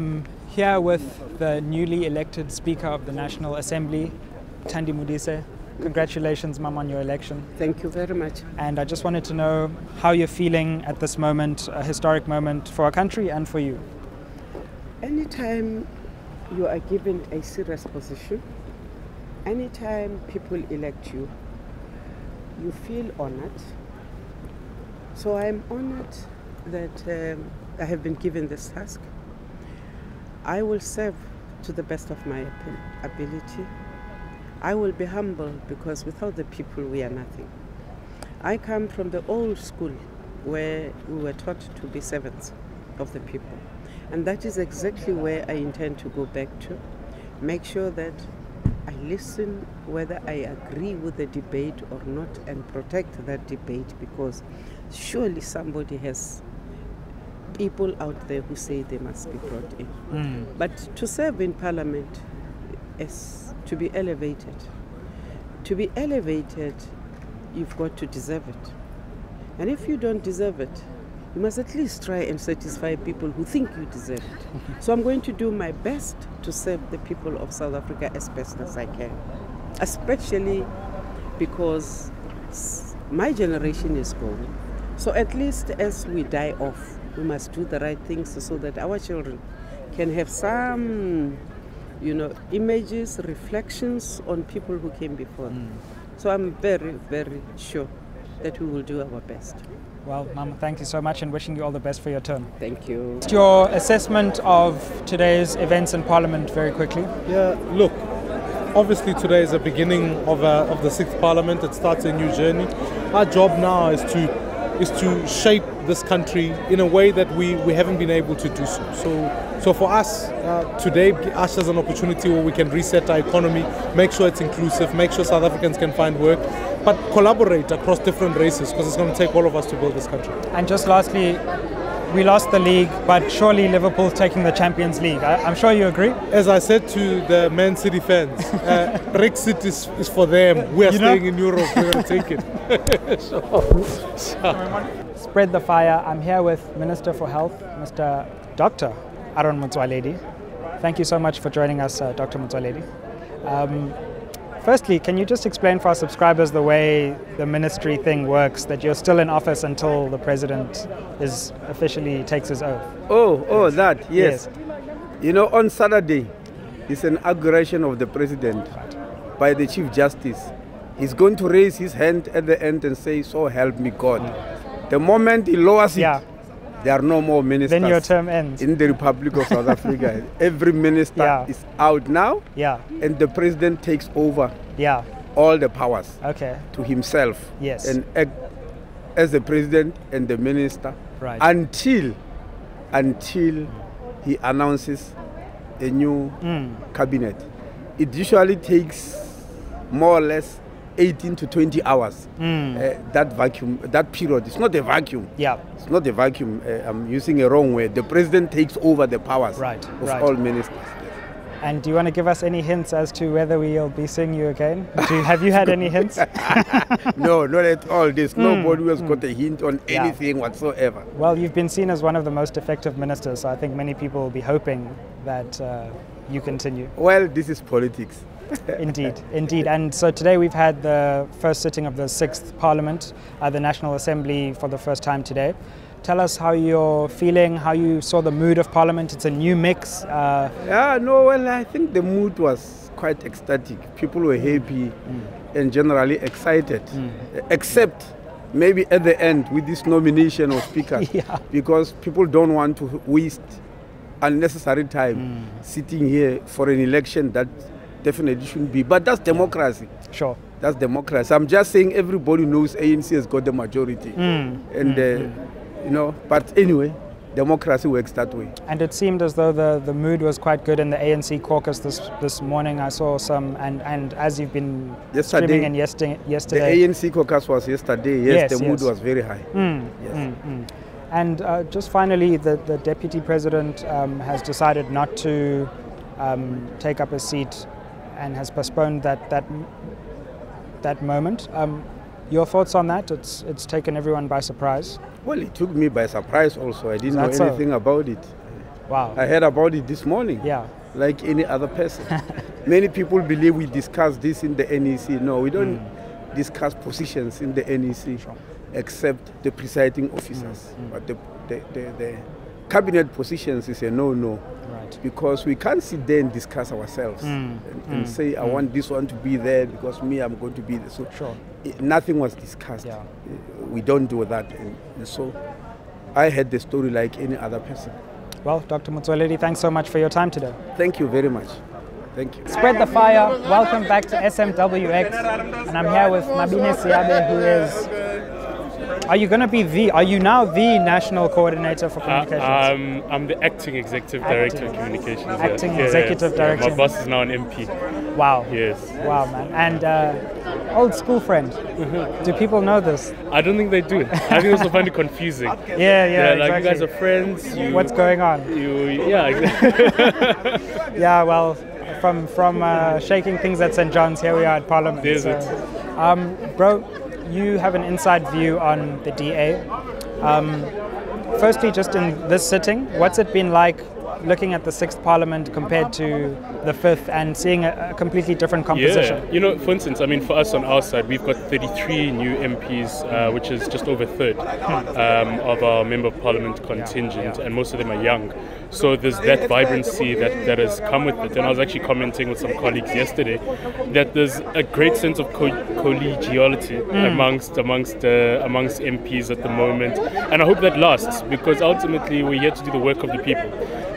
I'm here with the newly elected Speaker of the National Assembly, Thandi Modise. Congratulations, Mum, on your election. Thank you very much. And I just wanted to know how you're feeling at this moment, a historic moment for our country and for you. Anytime you are given a serious position, anytime people elect you, you feel honored. So I'm honored that um, I have been given this task. I will serve to the best of my ability. I will be humble because without the people we are nothing. I come from the old school where we were taught to be servants of the people. And that is exactly where I intend to go back to. Make sure that I listen whether I agree with the debate or not and protect that debate because surely somebody has people out there who say they must be brought in. Mm. But to serve in parliament is to be elevated. To be elevated, you've got to deserve it. And if you don't deserve it, you must at least try and satisfy people who think you deserve it. so I'm going to do my best to serve the people of South Africa as best as I can, especially because my generation is going. So at least as we die off, we must do the right things so that our children can have some, you know, images, reflections on people who came before. Mm. So I'm very, very sure that we will do our best. Well, Mama, thank you so much and wishing you all the best for your term. Thank you. Just your assessment of today's events in Parliament very quickly. Yeah, look, obviously today is the beginning of, uh, of the sixth Parliament. It starts a new journey. Our job now is to is to shape this country in a way that we, we haven't been able to do so. So, so for us, uh, today ushers an opportunity where we can reset our economy, make sure it's inclusive, make sure South Africans can find work, but collaborate across different races because it's going to take all of us to build this country. And just lastly, we lost the league, but surely Liverpool's taking the Champions League. I, am sure you agree. As I said to the Man City fans, uh, Brexit is, is for them. We are you staying know? in Europe. We're going to take it. so, so. Spread the fire. I'm here with Minister for Health, Mr. Dr. Aaron Motsoaledi. Thank you so much for joining us, uh, Dr. Motsoaledi. Um, Firstly, can you just explain for our subscribers the way the ministry thing works, that you're still in office until the president is officially takes his oath? Oh, oh, that, yes. yes. You know, on Saturday, it's an inauguration of the president by the Chief Justice. He's going to raise his hand at the end and say, so help me God. Mm. The moment he lowers it, yeah there are no more ministers. Then your term ends. In the Republic of South Africa. Every minister yeah. is out now. Yeah. And the president takes over. Yeah. All the powers. Okay. To himself. Yes. And as the president and the minister. Right. Until until he announces a new mm. cabinet. It usually takes more or less 18 to 20 hours. Mm. Uh, that vacuum, that period, it's not a vacuum. Yeah. It's not a vacuum. Uh, I'm using a wrong word. The president takes over the powers right, of right. all ministers. And do you want to give us any hints as to whether we'll be seeing you again? You, have you had any hints? no, not at all. There's mm, nobody who has mm. got a hint on yeah. anything whatsoever. Well, you've been seen as one of the most effective ministers, so I think many people will be hoping that uh, you continue. Well, this is politics. indeed, indeed. And so today we've had the first sitting of the sixth Parliament at the National Assembly for the first time today. Tell us how you're feeling, how you saw the mood of Parliament. It's a new mix. Uh, yeah, no, well, I think the mood was quite ecstatic. People were happy mm. and generally excited, mm. except maybe at the end with this nomination of Speaker, yeah. because people don't want to waste unnecessary time mm. sitting here for an election that definitely shouldn't be. But that's democracy. Sure. That's democracy. I'm just saying everybody knows ANC has got the majority. Mm. And, mm. Uh, you know, but anyway, democracy works that way. And it seemed as though the, the mood was quite good in the ANC caucus this this morning. I saw some, and, and as you've been yesterday, streaming and yesterday, yesterday. The ANC caucus was yesterday. Yes, yes the mood yes. was very high. Mm. Yes. Mm, mm. And uh, just finally, the, the deputy president um, has decided not to um, take up a seat and has postponed that that that moment. Um, your thoughts on that? It's it's taken everyone by surprise. Well, it took me by surprise also. I didn't know anything about it. Wow. I heard about it this morning. Yeah. Like any other person. Many people believe we discuss this in the NEC. No, we don't Hmm. discuss positions in the NEC except the presiding officers. Hmm. But the, the, the, the cabinet positions is a no-no Right. because we can't sit there and discuss ourselves Mm, and, and say I want this one to be there because me I'm going to be there. So Sure. i- nothing was discussed. Yeah. Uh, We don't do that, and, and so I had the story like any other person. Well, Dr. Motsoaledi, thanks so much for your time today. Thank you very much. Thank you. Spread the fire. Welcome back to SMWX. And I'm here with Mabine Seabe, who is. Are you going to be the. Are you now the national coordinator for Uh, communications? um, I'm the acting executive director of communications. Acting Yeah, executive yeah. director. My boss is now an MP. wow. Yes. Wow, man. And uh, old school friend. Do people know this? I don't think they do. I think also find it confusing. Yeah, yeah, Yeah, like exactly. you guys are friends. You, What's going on? You, yeah, exactly. Yeah, well, from from uh, shaking things at St. John's, here we are at Parliament. There's So, it. Um, bro, you have an inside view on the DA. Um, firstly, just in this sitting, what's it been like looking at the sixth Parliament compared to the fifth and seeing a, a completely different composition? Yeah, you know, for instance, I mean, for us on our side, we've got 33 new MPs, uh, which is just over a third um, of our member of parliament contingent, and most of them are young. So there's that vibrancy that, that has come with it. And I was actually commenting with some colleagues yesterday that there's a great sense of co- collegiality amongst amongst uh, amongst MPs at the moment, and I hope that lasts because ultimately we're here to do the work of the people.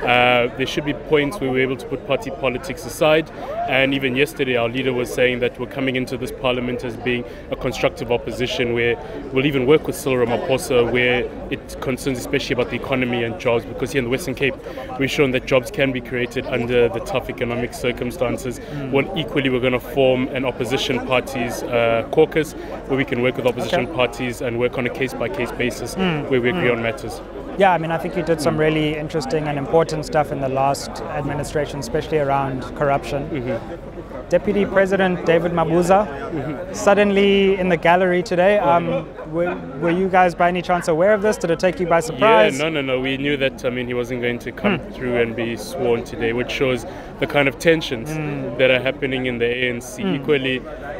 Uh, there should be points where we're able to put party politics aside. And even yesterday, our leader was saying that we're coming into this parliament as being a constructive opposition, where we'll even work with Cyril Ramaphosa, where it concerns especially about the economy and jobs, because here in the Western Cape, we've shown that jobs can be created under the tough economic circumstances. Hmm. Well, equally, we're going to form an opposition parties uh, caucus, where we can work with opposition Okay. parties and work on a case-by-case basis, hmm. where we agree hmm. on matters. Yeah, I mean, I think you did some really interesting and important stuff in the last administration, especially around corruption. Mm-hmm. Deputy President David Mabuza, mm-hmm. suddenly in the gallery today. Um, were, were you guys by any chance aware of this? Did it take you by surprise? Yeah, no, no, no. We knew that. I mean, he wasn't going to come hmm. through and be sworn today, which shows the kind of tensions hmm. that are happening in the ANC. Hmm. Equally,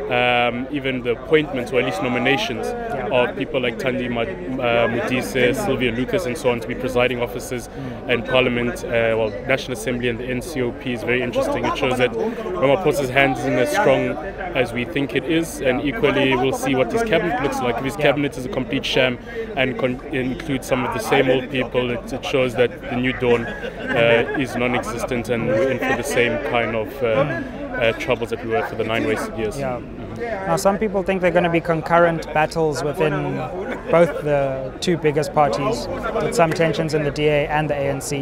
um, even the appointments, or at least nominations, of people like Thandi uh, Modise, Sylvia Lucas, and so on to be presiding officers in Parliament, uh, well, National Assembly, and the NCOP is very interesting. It shows that Ramaphosa's hand isn't as strong as we think it is, and equally, we'll see what his cabinet looks like. If his cabinet is a complete sham and con- includes some of the same old people, it, it shows that the new dawn uh, is non-existent, and we're in for the same kind of uh, uh, troubles that we were for the nine wasted years. Yeah. Now, some people think they're going to be concurrent battles within both the two biggest parties, with some tensions in the DA and the ANC.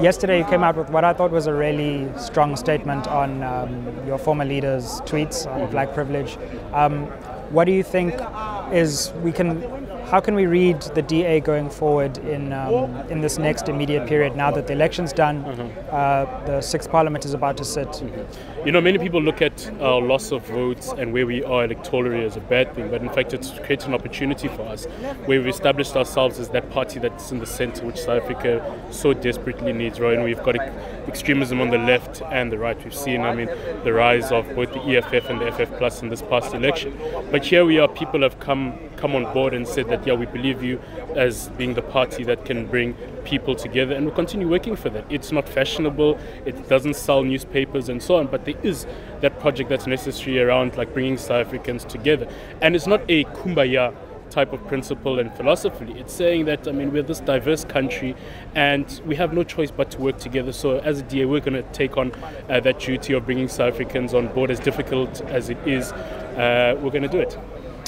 Yesterday, you came out with what I thought was a really strong statement on um, your former leader's tweets on black privilege. Um, what do you think is we can? How can we read the DA going forward in um, in this next immediate period now that the election's done, uh, the sixth parliament is about to sit? You know, many people look at our loss of votes and where we are electorally as a bad thing, but in fact, it's created an opportunity for us where we've established ourselves as that party that's in the center, which South Africa so desperately needs, right? And we've got ex- extremism on the left and the right. We've seen, I mean, the rise of both the EFF and the FF Plus in this past election. But here we are, people have come come on board and said that, yeah, we believe you as being the party that can bring people together, and we'll continue working for that. It's not fashionable, it doesn't sell newspapers and so on, but there is that project that's necessary around like bringing South Africans together. And it's not a kumbaya type of principle and philosophy. It's saying that, I mean, we're this diverse country and we have no choice but to work together. So, as a DA, we're going to take on uh, that duty of bringing South Africans on board, as difficult as it is. Uh, we're going to do it.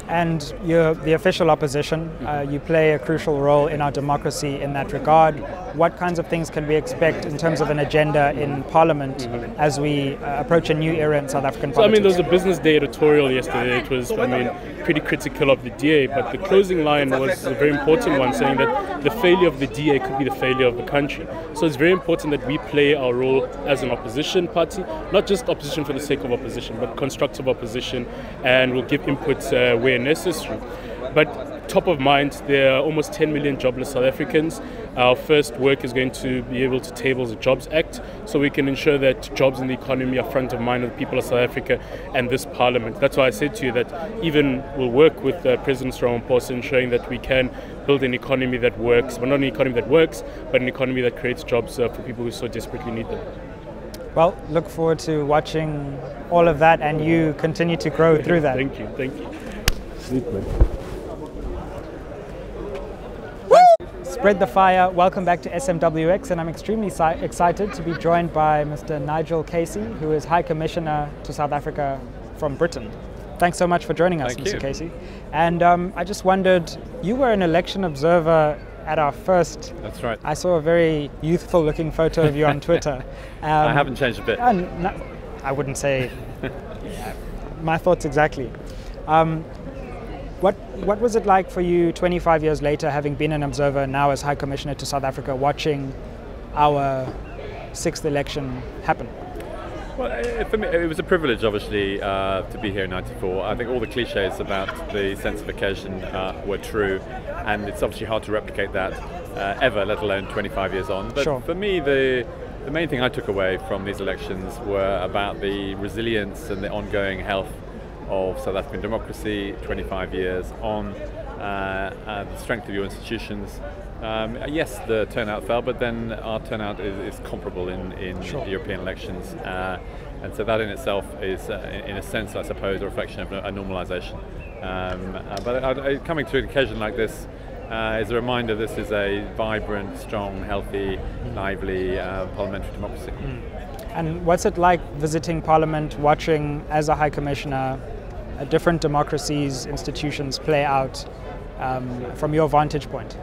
And you're the official opposition. Uh, you play a crucial role in our democracy in that regard. What kinds of things can we expect in terms of an agenda in Parliament as we uh, approach a new era in South African So, I mean, there was a business day editorial yesterday. It was, I mean, pretty critical of the DA, but the closing line was a very important one, saying that the failure of the DA could be the failure of the country. So it's very important that we play our role as an opposition party, not just opposition for the sake of opposition, but constructive opposition, and we'll give input uh, where necessary. But top of mind, there are almost 10 million jobless South Africans. Our first work is going to be able to table the Jobs Act so we can ensure that jobs in the economy are front of mind of the people of South Africa and this parliament. That's why I said to you that even we'll work with uh, President Ramaphosa ensuring that we can build an economy that works, but not an economy that works, but an economy that creates jobs uh, for people who so desperately need them. Well, look forward to watching all of that and you continue to grow through that. Thank you, thank you. Spread the fire. Welcome back to SMWX, and I'm extremely si- excited to be joined by Mr. Nigel Casey, who is High Commissioner to South Africa from Britain. Thanks so much for joining us, Thank Mr. you. Casey. And um, I just wondered, you were an election observer at our first. That's right. I saw a very youthful-looking photo of you on Twitter. Um, I haven't changed a bit. uh, no, I wouldn't say. my thoughts exactly. Um, what what was it like for you 25 years later, having been an observer now as High Commissioner to South Africa, watching our sixth election happen? Well, uh, for me, it was a privilege, obviously, uh, to be here in '94. I think all the cliches about the sensification uh, were true, and it's obviously hard to replicate that uh, ever, let alone 25 years on. But Sure. for me, the the main thing I took away from these elections were about the resilience and the ongoing health of South African democracy. 25 years on, uh, uh, the strength of your institutions. Um, yes, the turnout fell, but then our turnout is, is comparable in, in Sure. European elections. Uh, and so that in itself is, uh, in a sense, I suppose, a reflection of a, normalisation. Um, but coming to an occasion like this uh, is a reminder this is a vibrant, strong, healthy, lively uh, parliamentary democracy. And what's it like visiting Parliament, watching as a High Commissioner, different democracies, institutions play out um, from your vantage point?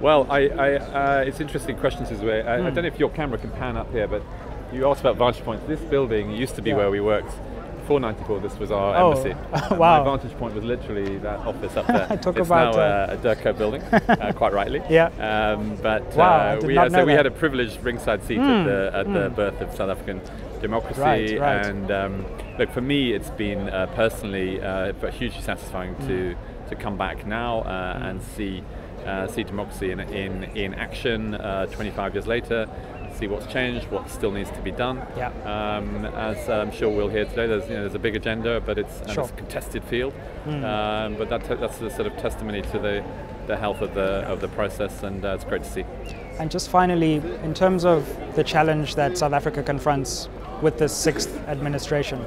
Well, I, I, uh, it's interesting questions this way. I, I don't know if your camera can pan up here, but you asked about vantage points. This building used to be Yeah. where we worked. Before 94, this was our Oh, embassy. Wow. My vantage point was literally that office up there. Talk it's about, now uh, a DIRCO building, uh, quite rightly. Yeah. Um, but Wow, uh, we, had, so we had a privileged ringside seat at the, at the birth of South African democracy. Right, right. And um, look, for me, it's been uh, personally uh, hugely satisfying to to come back now uh, and see uh, see democracy in in, in action. Uh, 25 years later, see what's changed, what still needs to be done. Yeah. Um, as I'm sure we'll hear today, there's you know there's a big agenda, but it's, Sure. it's a contested field. Um, but that, that's the sort of testimony to the the health of the of the process, and uh, it's great to see. And just finally, in terms of the challenge that South Africa confronts with this sixth administration,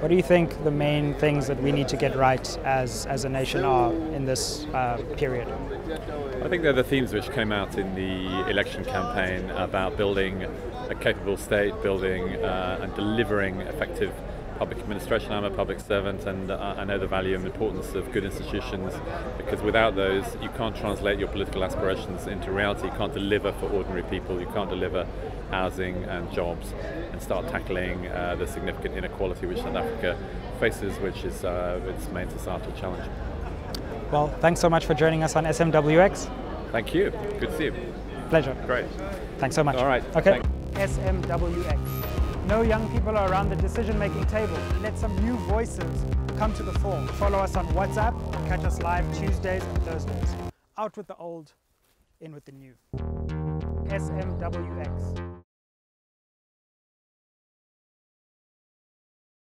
what do you think the main things that we need to get right as, as a nation are in this uh, period? I think they're the themes which came out in the election campaign about building a capable state, building uh, and delivering effective public administration. I'm a public servant and I know the value and importance of good institutions because without those, you can't translate your political aspirations into reality. You can't deliver for ordinary people, you can't deliver housing and jobs and start tackling uh, the significant inequality which South Africa faces, which is uh, its main societal challenge. Well, thanks so much for joining us on SMWX. Thank you. Good to see you. Pleasure. Great. Thanks so much. All right, Okay. SMWX. No young people are around the decision making table. Let some new voices come to the fore. Follow us on WhatsApp. Catch us live Tuesdays and Thursdays. Out with the old, in with the new. SMWX.